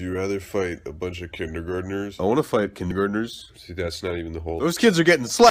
you rather fight a bunch of kindergartners? I want to fight kindergartners. See, that's not even the whole. Those kids are getting slapped.